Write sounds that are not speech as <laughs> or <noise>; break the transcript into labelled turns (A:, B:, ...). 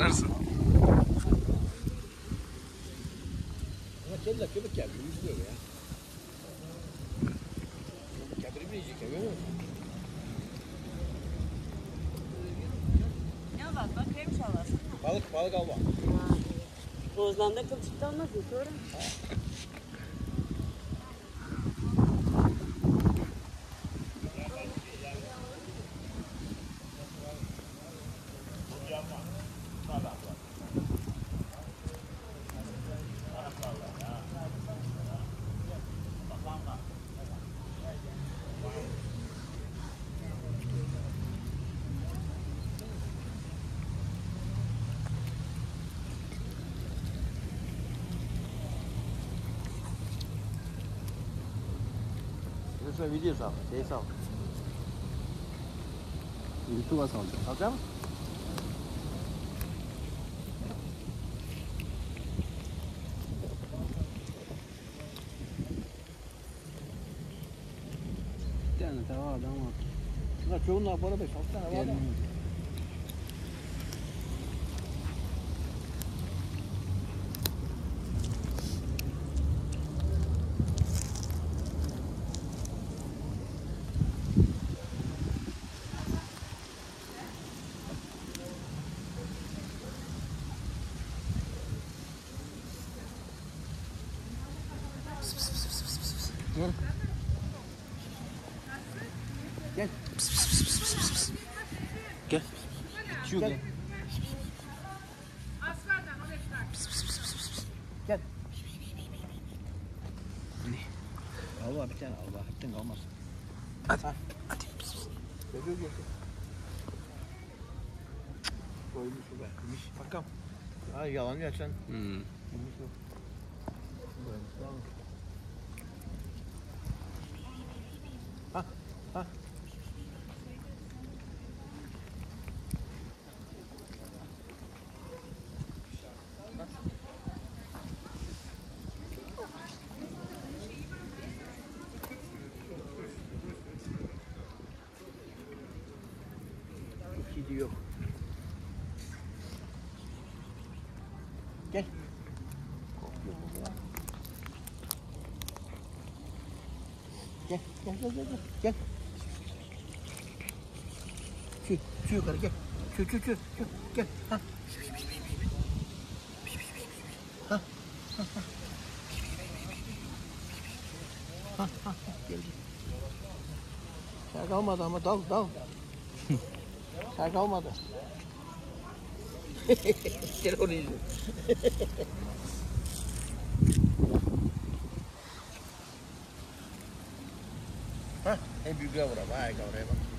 A: Arasın.
B: Ama kelle köpek geldi. Yüzüyor ya. Kebiri mi yiyecek ya? Görüyor musun?
C: Ne var? Bakayım çalasın.
B: Balık, balık alma.
C: Bozlanda kılçıkta olmasın sonra. <laughs>
B: Lütfen video sal. Şey sal.
D: YouTube'a salacağım.
B: Alacak mısın?
D: Bir tane var adam var.
B: Bunlar çoğunluğa para beş. Altı tane var
D: Gel.
B: Gel.
D: Gel. Şu
B: Gel.
D: gel.
B: Gel. Allah bir tane Allah. Hepten kalmaz.
D: Hadi.
B: Ha.
D: Hadi.
B: Gel gel. Koymuş be. Bakalım. Ha yalan ya sen.
D: Hmm.
B: Yemiş o. Gel. Korkuyor mu ya? Gel, gel, gel, gel, gel. Gel. Şu, şu yukarı gel. Şu, şu, şu, şu. Gel. Ha. Ha. Ha, ha. Ha. Gel, gel. Şey kalmadı ama dal, dal. <laughs> Şey terrorismo. Ha? En büyük avra, vay gavrema.